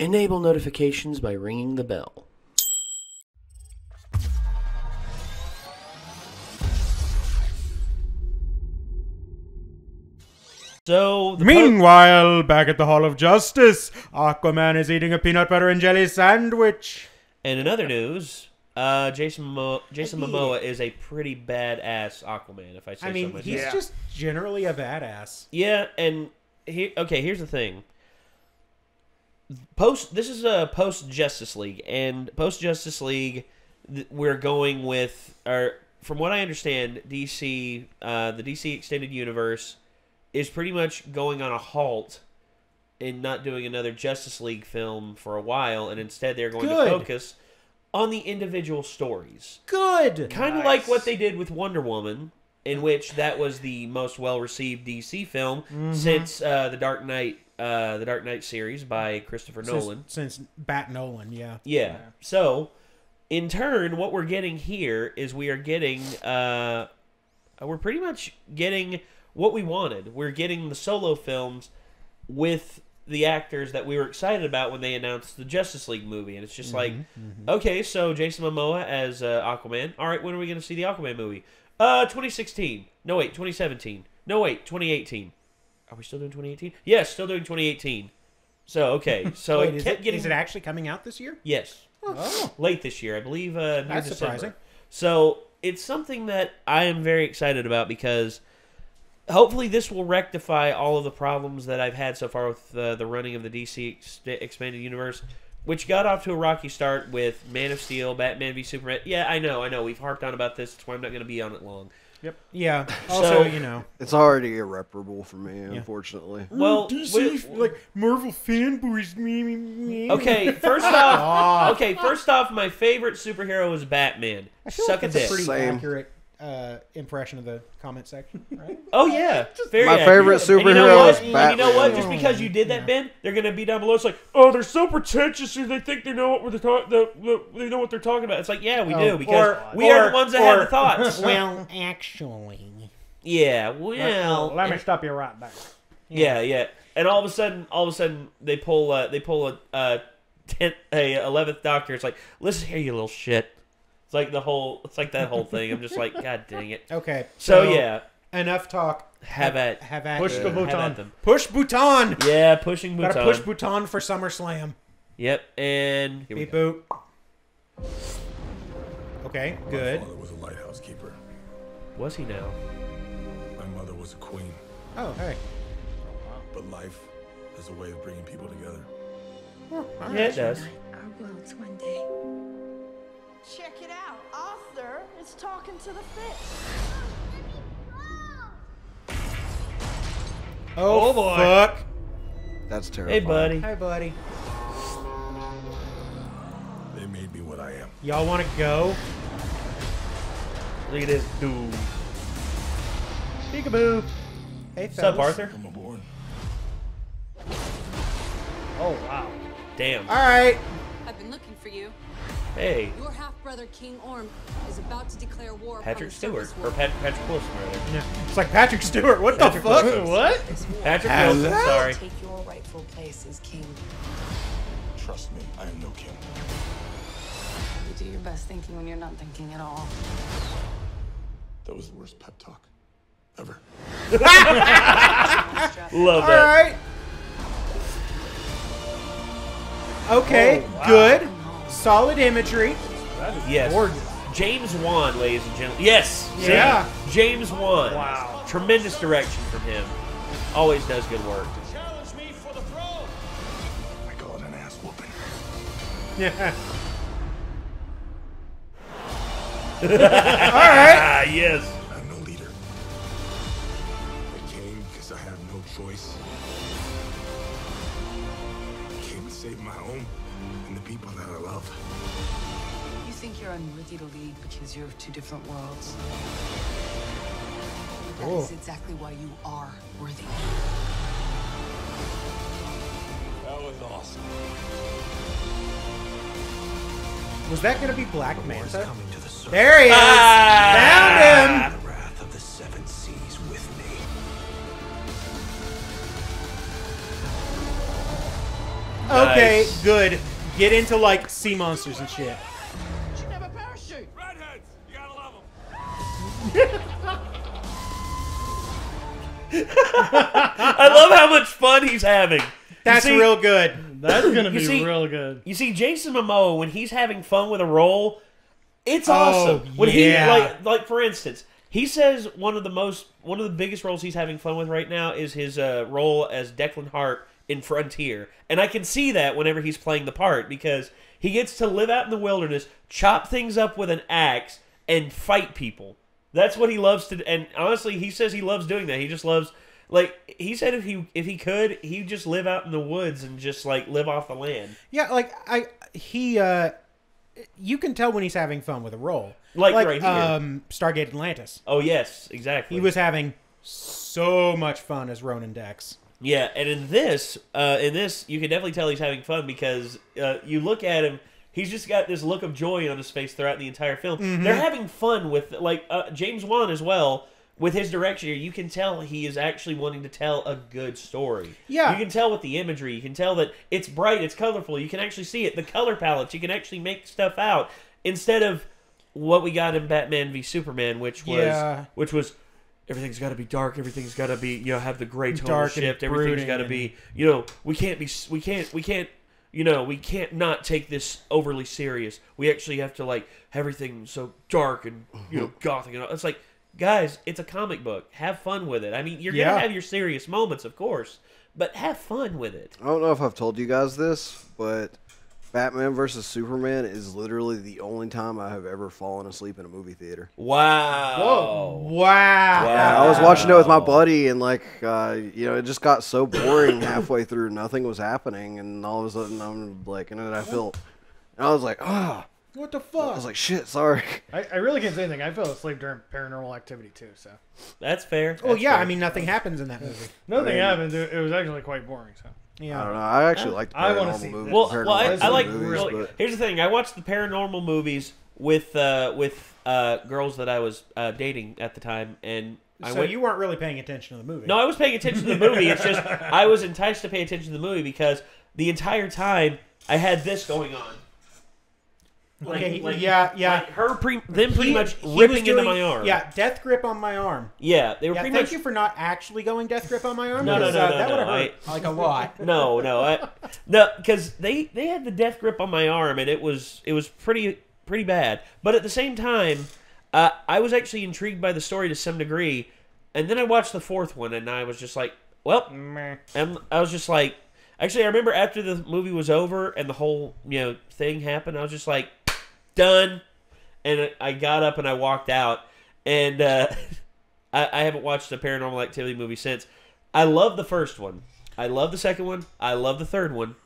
Enable notifications by ringing the bell. So the po- Meanwhile, back at the Hall of Justice, Aquaman is eating a peanut butter and jelly sandwich. and in other news, uh, Jason Momoa, Jason Hey. Momoa is a pretty badass Aquaman, if I say I mean, so myself. he's just generally a badass. Yeah, and he okay. Here's the thing. Post. This is a post Justice League, and post Justice League, th- we're going with, or from what I understand, DC, uh, the DC extended universe, is pretty much going on a halt, and not doing another Justice League film for a while, and instead they're going Good. to focus on the individual stories Good. kind of like what they did with Wonder Woman, in which that was the most well received DC film Mm-hmm. since uh, the Dark Knight, uh, the Dark Knight series by Christopher Since- Nolan. Since, Bat Nolan, yeah. Yeah. So, in turn, what we're getting here is we are getting, uh, we're pretty much getting what we wanted. We're getting the solo films with the actors that we were excited about when they announced the Justice League movie, and it's just like, okay, so Jason Momoa as uh, Aquaman. All right, when are we going to see the Aquaman movie? Uh, 2016. No wait, 2017. No wait, 2018. Are we still doing 2018? Yes, still doing 2018. So okay, so Wait, it is kept it, getting is it actually coming out this year? yes Oh. late this year, I believe. Uh, That's December. surprising. So it's something that I am very excited about because hopefully this will rectify all of the problems that I've had so far with uh, the running of the DC ex- expanded universe, which got off to a rocky start with Man of Steel, Batman v Superman. Yeah, I know, I know. We've harped on about this. That's why I'm not going to be on it long. Yep. Yeah. Also, So- you know. It's already irreparable for me, unfortunately. Well, DC, we- like Marvel fanboys, me, me, me. Okay, first off, ah. okay, first off, my favorite superhero is Batman. I feel Suck like a that's dick. pretty Same. accurate uh, impression of the comment section, right? Oh yeah, very My accurate. favorite And you know superhero what? is And you know what? Just because you did that, Ben, they're gonna be down below. It's like, oh, they're so pretentious. They think they know what we're talking. The, the, they know what they're talking about. It's like, yeah, we Oh, do because or- we are or- the ones that had or- the thoughts. well, actually. yeah, well, let me stop you right there. yeah, yeah. And all of a sudden, all of a sudden, they pull, uh, they pull a, uh, tenth, a eleventh Doctor. It's like, listen here, you little shit. It's like the whole, it's like that whole thing. I'm just like, god dang it. Okay. So yeah, Enough talk. have at, Have at Push it. the have at button. them. Push Bhutan. Yeah, pushing Gotta Bhutan. push Bhutan for SummerSlam. Yep, and here we Beep go. boop. Okay, good. My father was a lighthouse keeper. Was he now? My mother was a queen. Oh, hey. But life has a way of bringing people together. Oh, yeah, it does. Our worlds one day. Check it out. Arthur is talking to the fish. Oh, oh boy. fuck. That's terrible. Hey, buddy. Hi, buddy. They made me what I am. Y'all want to go? Look at this dude. Peekaboo. Hey, What's up, fellas. Arthur? I'm aboard. Oh wow. Damn. All right. I've been looking for you. Hey, Your half-brother King Orm is about to declare war Patrick Stewart or. Pat- Patrick Wilson, rather. Yeah. It's like Patrick Stewart. What the fuck? Wilson. What? Patrick Hello? Wilson. Sorry. Take your rightful place as king. Trust me, I am no king. You do your best thinking when you're not thinking at all. That was the worst pep talk ever. Love All that. right. Okay, Oh, good. Solid imagery. Yes. Gorgeous. James Wan, ladies and gentlemen. Yes. Yeah. James Wan. Wow. Tremendous direction from him. Always does good work. I call it an ass whooping. Yeah. All right. Ah, yes. I'm no leader. I came because I have no choice. I came to save my home and the people that I love. You think you're unworthy to lead because you're of two different worlds. That Cool. is exactly why you are worthy. That was awesome. Was that gonna be Black Manta? Coming to the surface. There he is. Ah! Found him. Okay, Nice. good get into like sea monsters and shit. Should have a parachute. Redheads, you gotta love them. I love how much fun he's having. That's see- real good. That's gonna be see- real good. You see, Jason Momoa when he's having fun with a role, it's Oh, awesome. When he yeah. like like for instance, he says one of the most one of the biggest roles he's having fun with right now is his uh, role as Declan Harp in Frontier, and I can see that whenever he's playing the part because he gets to live out in the wilderness, chop things up with an axe, and fight people. That's what he loves to. And honestly, he says he loves doing that. He just loves. Like he said, if he if he could, he'd just live out in the woods and just like live off the land. Yeah, like I he uh you can tell when he's having fun with a role. Like right here. um Stargate Atlantis. Oh yes, exactly. He was having so much fun as Ronon Dex. Yeah, and in this, uh, in this, you can definitely tell he's having fun because uh, you look at him. He's just got this look of joy on his face throughout the entire film. Mm-hmm. They're having fun with like uh, James Wan as well. With his direction here, you can tell he is actually wanting to tell a good story. Yeah. you can tell with the imagery. You can tell that it's bright, it's colorful. You can actually see it. The color palettes. You can actually make stuff out instead of what we got in Batman v Superman, which was Yeah. which was everything's got to be dark. Everything's got to be you know have the gray tonal Dark and shift. Everything's brooding got to be you know we can't be we can't we can't you know we can't not take this overly serious. We actually have to like have everything so dark and you know uh-huh. gothic and all. It's like guys, it's a comic book. Have fun with it. I mean, you're Yeah. gonna have your serious moments, of course, but have fun with it. I don't know if I've told you guys this, but Batman versus Superman is literally the only time I have ever fallen asleep in a movie theater. Wow. Whoa. Wow. Yeah, I was watching it with my buddy, and like, uh, you know, it just got so boring halfway through. Nothing was happening, and all of a sudden, I'm like, and then I felt, and I was like, ah, What the fuck? I was like, shit, sorry. I, I really can't say anything. I fell asleep during Paranormal Activity too. So That's fair. well, That's yeah, fair. I mean nothing happens in that movie. nothing mean- happened. It it was actually quite boring. So I don't know. I actually like the I wanna paranormal see movies. Well, paranormal well, I, I like. movies, well, but here's the thing: I watched the paranormal movies with uh, with uh, girls that I was uh, dating at the time, and I so went. you weren't really paying attention to the movie. no, I was paying attention to the movie. It's just I was enticed to pay attention to the movie because the entire time I had this going on. Like- Okay, like- yeah, yeah. like her pre- them pretty He- much he ripping into my arm. Yeah, death grip on my arm. yeah, they were Yeah, pretty thank much. you for not actually going death grip on my arm. No, no, because, no, uh, no, that no, would have hurt like a lot. No, no, I, no, because they they had the death grip on my arm, and it was it was pretty pretty bad. But at the same time, uh, I was actually intrigued by the story to some degree, and then I watched the fourth one, and I was just like, well, and I was just like, actually, I remember after the movie was over and the whole you know thing happened, I was just like, done, and I got up and I walked out, and uh, I, I haven't watched a Paranormal Activity movie since. I love the first one. I love the second one. I love the third one.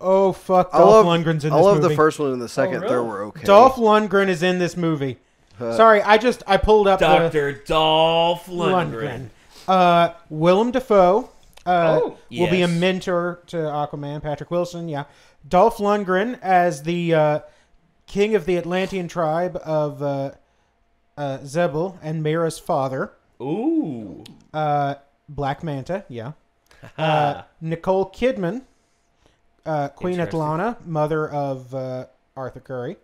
Oh fuck! I Dolph love, Lundgren's in this movie. I this love movie. the first one and the second, and third really? were okay. Dolph Lundgren is in this movie. Sorry, I just I pulled up the Doctor Dolph Lundgren. Lundgren. Uh, Willem Dafoe uh, Oh. will be a mentor to Aquaman. Patrick Wilson, yeah. Dolph Lundgren as the uh, king of the Atlantean tribe of uh, uh, Xebel and Mera's father. Ooh. Uh, Black Manta, yeah. Uh, Nicole Kidman, uh, Queen. Atlanna, mother of uh, Arthur Curry.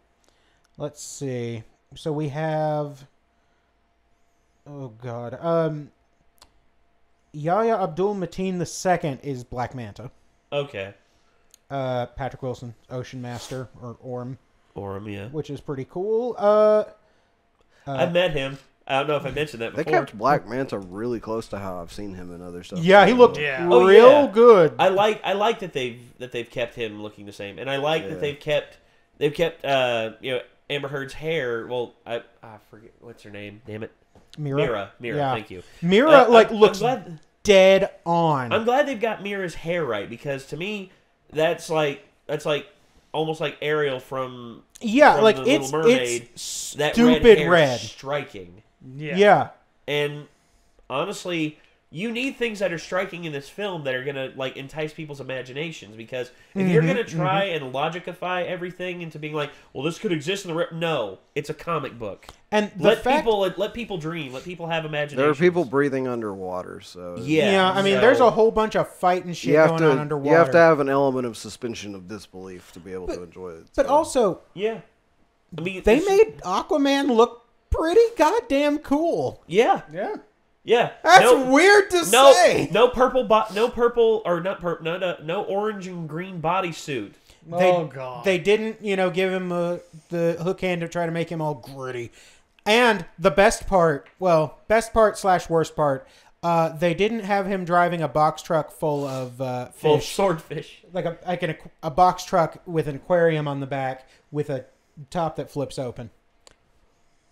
Let's see. So we have. Oh God. Um. Yahya Abdul Mateen II is Black Manta. Okay. Uh, Patrick Wilson, Ocean Master or Orm, Orm, yeah. which is pretty cool. Uh, I met him. I don't know if I mentioned that They before. kept Black Manta really close to how I've seen him in other stuff. yeah, he looked Yeah. Oh, real yeah. good. I like I like that they've that they've kept him looking the same, and I like Yeah. that they've kept they've kept uh you know Amber Heard's hair. Well, I I forget what's her name. Damn it, Mera, Mera. Mera. Yeah. Thank you. Mera Uh, like I'm- I'm looks glad- dead on. I'm glad they've got Mera's hair right because to me, that's like that's like almost like Ariel from yeah, from like The it's Little Mermaid, it's that stupid red, hair red. striking. yeah. Yeah. And honestly, you need things that are striking in this film that are gonna like entice people's imaginations because if you're Mhm, gonna try and logicify everything into being like, well, this could exist in the re-. no, it's a comic book. And the let fact- people let people dream, let people have imagination. There are people breathing underwater, so Yeah, yeah. I mean, so- there's a whole bunch of fighting shit you have going to on underwater. you have to have an element of suspension of disbelief to be able to enjoy it. but also, yeah, I mean, they made Aquaman look pretty goddamn cool. yeah, Yeah. Yeah. That's No- weird to no, say. No purple, bo- no purple, or not purple, no, no, no orange and green bodysuit. They, oh god. They didn't, you know, give him uh the hook hand to try to make him all gritty. And the best part, well, best part slash worst part, uh, they didn't have him driving a box truck full of uh, Full swordfish. like a like an, a box truck with an aquarium on the back with a top that flips open.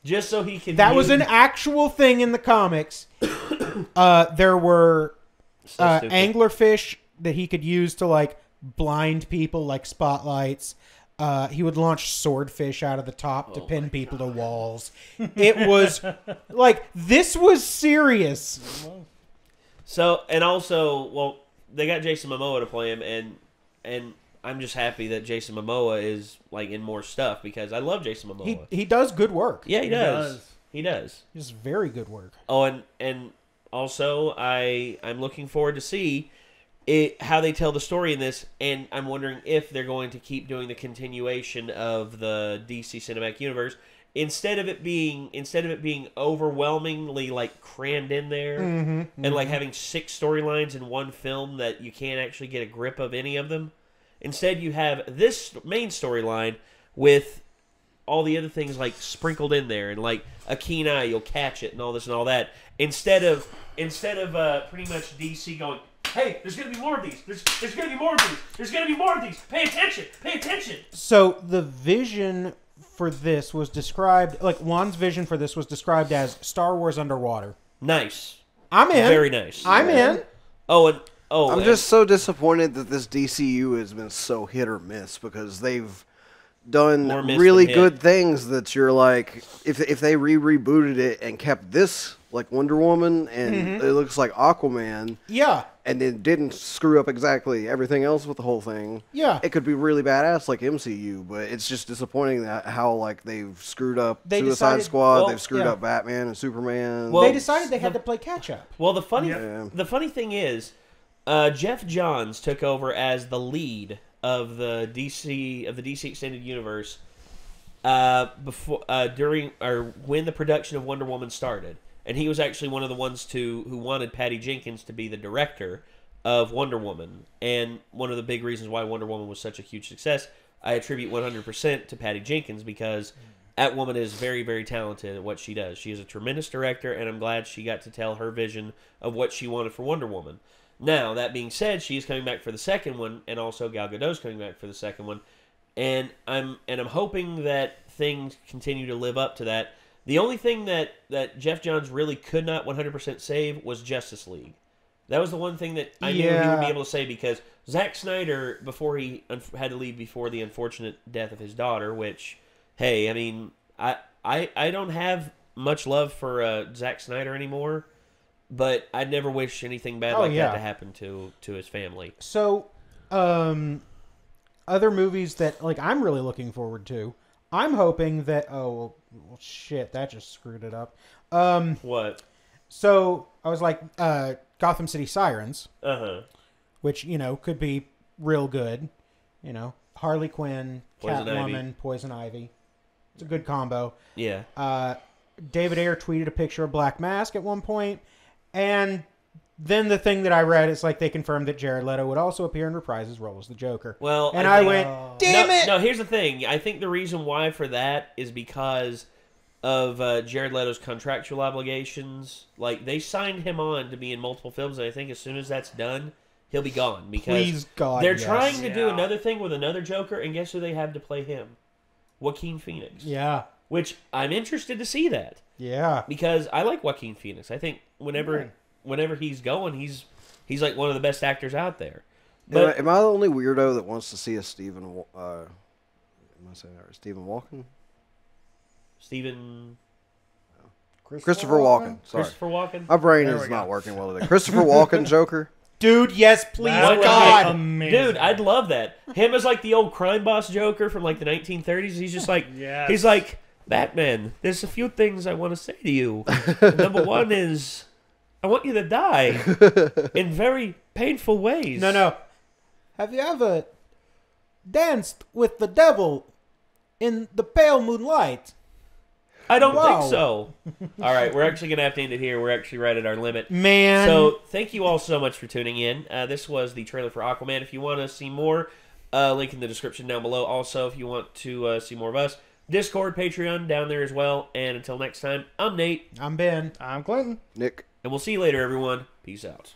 Just so he can. That was an actual thing in the comics. uh, there were So uh, anglerfish that he could use to like blind people, like spotlights. Uh, he would launch swordfish out of the top Oh to pin people to walls. It was like this was serious. So and also, well, they got Jason Momoa to play him, and and I'm just happy that Jason Momoa is like in more stuff because I love Jason Momoa. He he does good work. yeah, he, He does. does. He does. He's very good work. Oh, and and also I I'm looking forward to see it how they tell the story in this, and I'm wondering if they're going to keep doing the continuation of the DC cinematic universe instead of it being instead of it being overwhelmingly like crammed in there mm-hmm, and like mm-hmm. having six storylines in one film that you can't actually get a grip of any of them. Instead, you have this main storyline with all the other things like sprinkled in there and like a keen eye you'll catch it and all this and all that. Instead of instead of uh, pretty much dc going hey there's gonna be more of these. There's, there's gonna be more of these. There's gonna be more of these. Pay attention. Pay attention. So the vision for this was described like Wan's vision for this was described as Star Wars underwater. nice. I'm in. very nice. I'm in. oh and oh I'm just so disappointed that this DCU has been so hit or miss because they've done really than hit. good things that you're like if if they re rebooted it and kept this like Wonder Woman and Mm-hmm. it looks like Aquaman Yeah. and then didn't screw up exactly everything else with the whole thing. Yeah. It could be really badass like MCU, but it's just disappointing that how like they've screwed up They Suicide decided- Squad, well, they've screwed yeah. up Batman and Superman. Well, they decided they had to play catch up. Well, the funny Yeah. the funny thing is, uh, Geoff Johns took over as the lead of the DC of the DC extended universe uh, before uh, during or when the production of Wonder Woman started, and he was actually one of the ones to who wanted Patty Jenkins to be the director of Wonder Woman, and one of the big reasons why Wonder Woman was such a huge success. I attribute 100% to Patty Jenkins because that woman is very, very talented at what she does. She is a tremendous director, and I'm glad she got to tell her vision of what she wanted for Wonder Woman. Now, that being said, she's coming back for the second one, and also Gal Gadot's coming back for the second one, and I'm and I'm hoping that things continue to live up to that. The only thing that that Geoff Johns really could not 100% save was Justice League. That was the one thing that I knew he would be able to say because Zack Snyder, before he had to leave before the unfortunate death of his daughter, which, hey, I mean, I I, I don't have much love for uh, Zack Snyder anymore, but I'd never wish anything bad Oh, like yeah. that to happen to to his family. So, um, other movies that like I'm really looking forward to. I'm hoping that oh well, well, shit that just screwed it up. Um, What? so I was like uh, Gotham City Sirens, Uh huh. which you know could be real good. You know Harley Quinn, Poison Catwoman, Ivy. Poison Ivy. It's a good combo. Yeah. Uh, David Ayer tweeted a picture of Black Mask at one point, and then the thing that I read is like they confirmed that Jared Leto would also appear and reprise his role as the Joker. Well, and I I, think- went, damn no, it! No, here's the thing. I think the reason why for that is because of uh, Jared Leto's contractual obligations. Like they signed him on to be in multiple films, and I think as soon as that's done, he'll be gone because God, they're yes. trying to do another thing with another Joker, and guess who they have to play him? Joaquin Phoenix. Yeah, Which I'm interested to see that yeah. because I like Joaquin Phoenix. I think whenever Right. whenever he's going, he's he's like one of the best actors out there. Am I, But am I the only weirdo that wants to see a Stephen? Uh, am I saying that right? Stephen Walken? Stephen Christopher Walken. Sorry, Christopher Walken. my brain There is not working well today. Christopher Walken Joker. Dude, yes, please, That God. Dude, I'd love that. Him as like the old crime boss Joker from like the 1930s. He's just like, Yes. he's like Batman. There's a few things I want to say to you. Number one is, I want you to die in very painful ways. No, no. Have you ever danced with the devil in the pale moonlight? I don't Wow. think so. All right, we're actually gonna have to end it here. We're actually right at our limit. Man. So thank you all so much for tuning in. Uh, this was the trailer for Aquaman. If you want to see more, uh, link in the description down below. Also, if you want to uh, see more of us, Discord, Patreon down there as well. And until next time, I'm Nate, I'm Ben. I'm Clinton. Nick. and we'll see you later, everyone. Peace out.